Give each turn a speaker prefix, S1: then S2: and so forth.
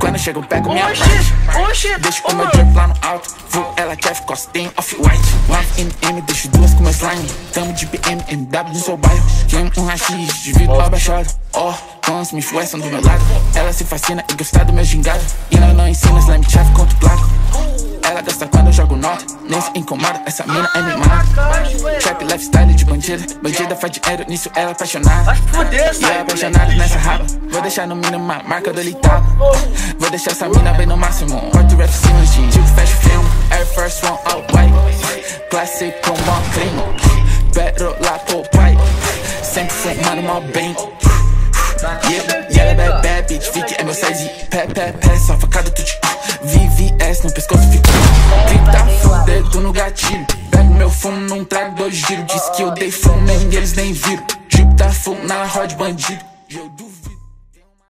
S1: Quando chego, pego minha
S2: Oxi,
S1: Deixo
S2: o
S1: meu drip lá no alto. Vou, ela quer ficar sem off-white. One NM, deixo duas com meu slime. Tamo de BM, no seu bairro. Queimo um rachis, divido abaixado oh, cons me fuessam do meu lado. Ela se fascina e gosta do meu gingado. E ela não ensina slime chave contra o placo Ela gosta quando eu jogo nota. Nem se incomoda, essa mina é mimada. Trap lifestyle de bandida. Bandida faz dinheiro, nisso ela é apaixonada.
S2: Vai se fuder,
S1: E é
S2: sai.
S1: apaixonada nessa raba. Vou deixar no mínimo uma marca do litado. Vou deixar essa mina bem no máximo. Corto rap cima, tipo fecho filme. Air First One All White. Classic com mó crime. Pero lá pro pai. Sempre fumando mó bem. Yeah, yeah, bad, bad bitch. Vicky é meu size. Pé, pé, pé, só facada tudo. VVS no pescoço fica. Grita, full dedo no gatilho. Meu fumo num trago dois giros. Diz que eu dei fumo, nem eles nem viram. Drip tá full na rod bandido. E eu